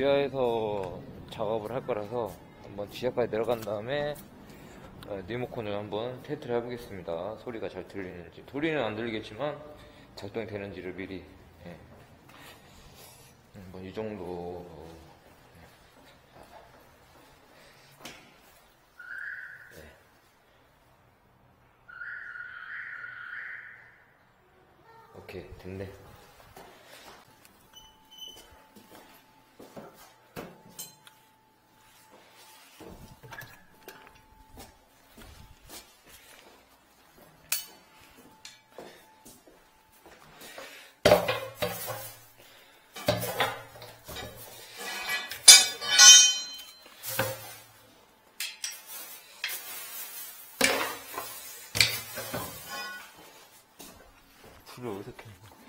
지하에서 작업을 할 거라서 한번 지하까지 내려간 다음에 어, 리모컨을 한번 테스트를 해보겠습니다. 소리가 잘 들리는지. 소리는 안 들리겠지만 작동이 되는지를 미리. 예. 한번 이 정도. 네. 오케이, 됐네. 불을 어디서 켜?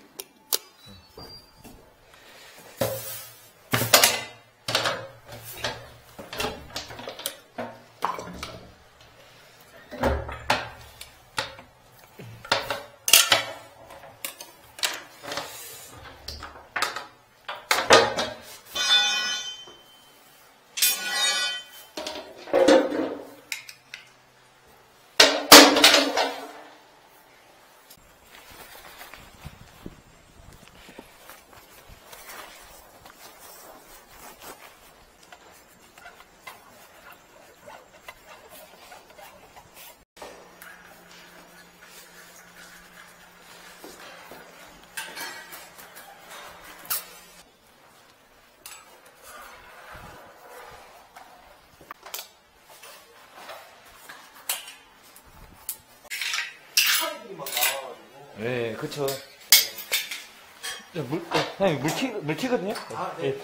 네, 그쵸. 야, 물, 어, 사장님, 물티, 물티거든요? 아, 네. 예.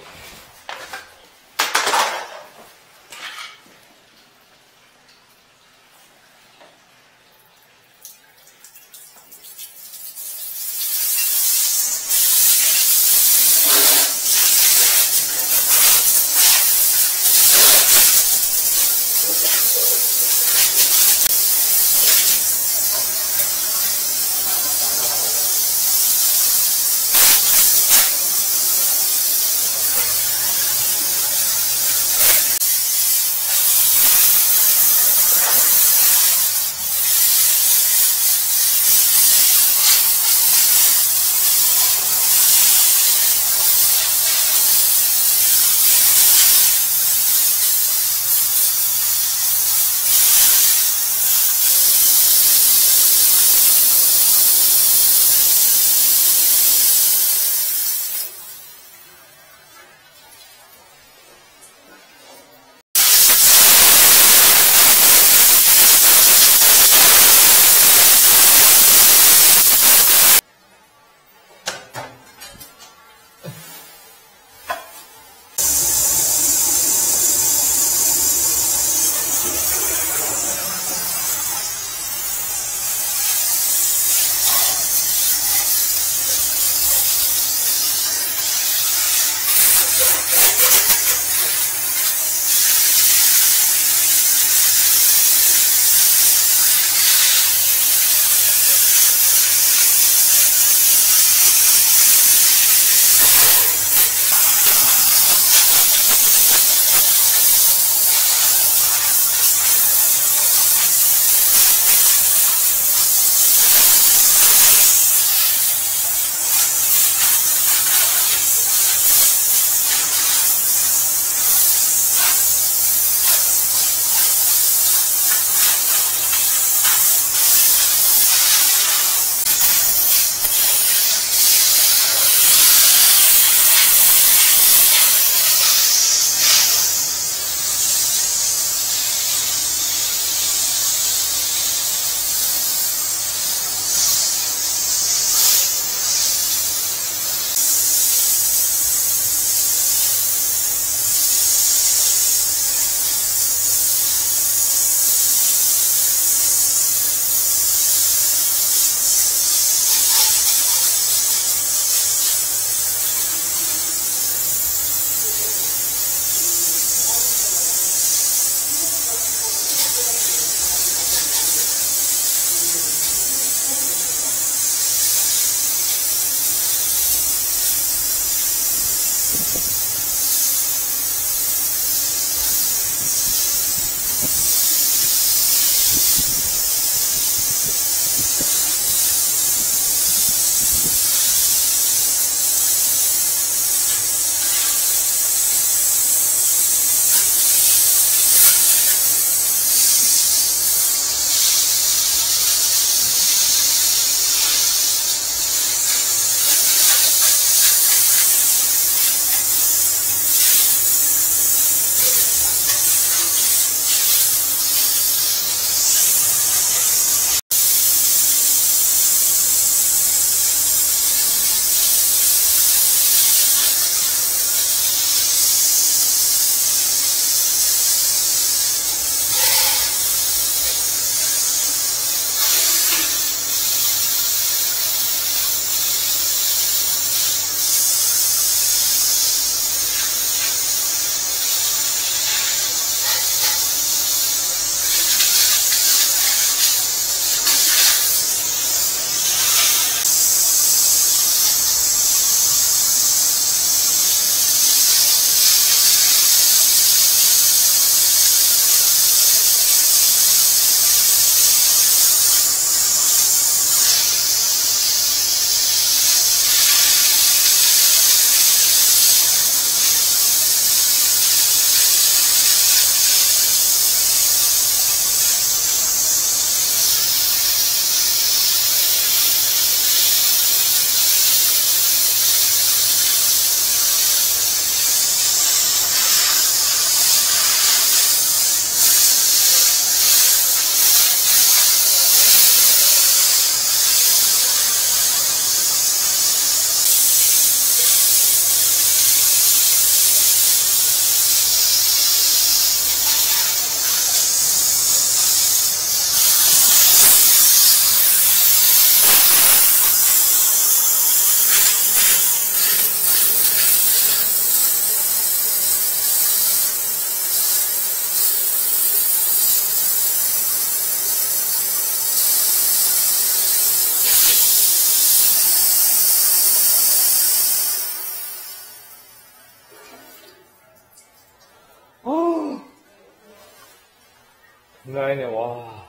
라인에 와.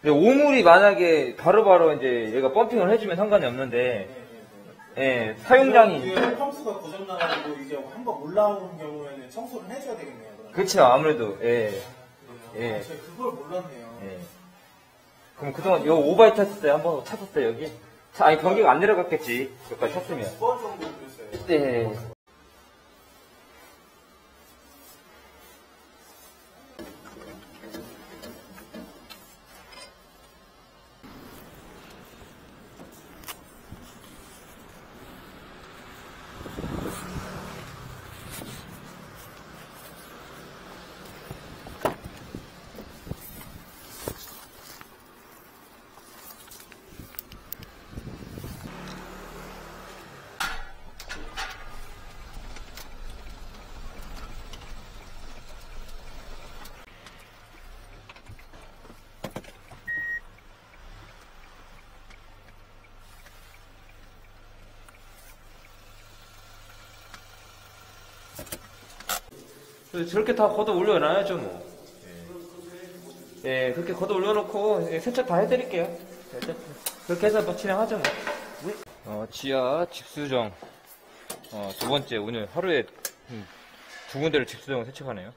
근데. 오물이 만약에 바로바로 이제 얘가 펌핑을 해주면 상관이 없는데, 예, 사용량이. 이게 펌프가 고장나가지고 이제 한번 올라오는 경우에는 청소를 해줘야 되겠네요. 그러면. 그렇죠, 아무래도, 예. 예. 예. 아, 제가 그걸 몰랐네요. 예. 그럼 그동안 요 오바이 탔을 때 한번 탔었어요, 여기? 차, 아니, 경기가 안 내려갔겠지. 여기까지 탔으면. 두번 정도 그랬어요. 네. 저렇게 다 걷어 올려놔야죠, 뭐. 예, 그렇게 걷어 올려놓고 예, 세차 다 해드릴게요. 예, 그렇게 해서 뭐 진행하죠, 뭐. 어, 지하 집수정. 어, 두 번째, 오늘 하루에 음, 두 군데를 집수정 세척하네요.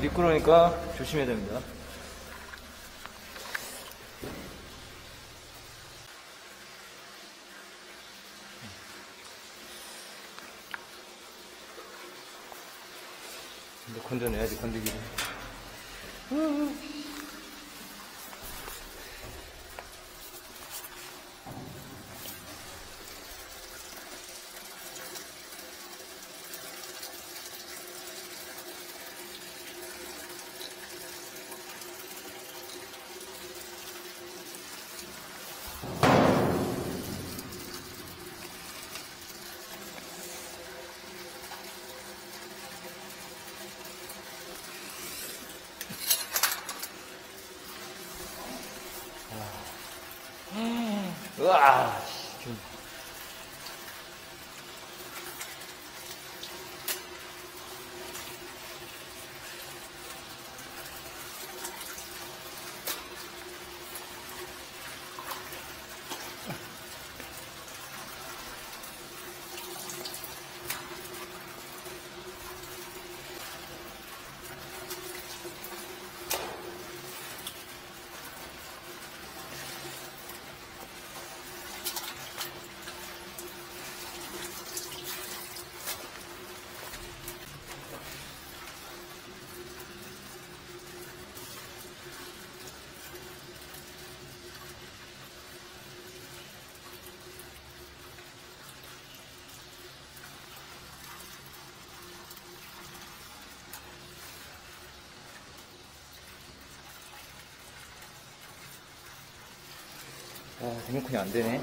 미끄러우니까 조심해야 됩니다. 근데 건져내야지, 건드기를. 아, 리모컨이 안 되네.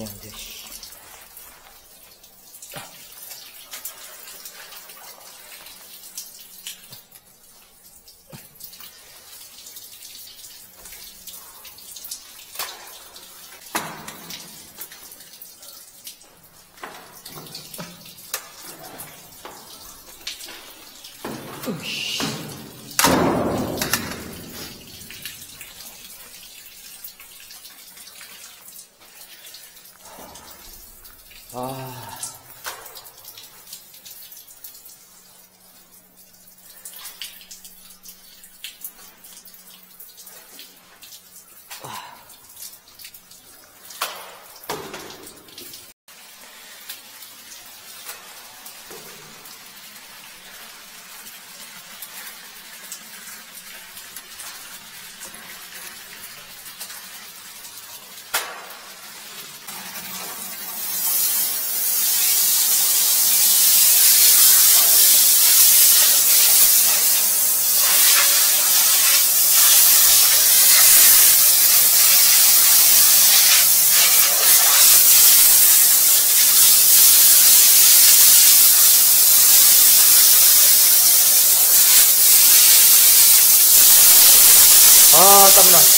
긴장 아, 땀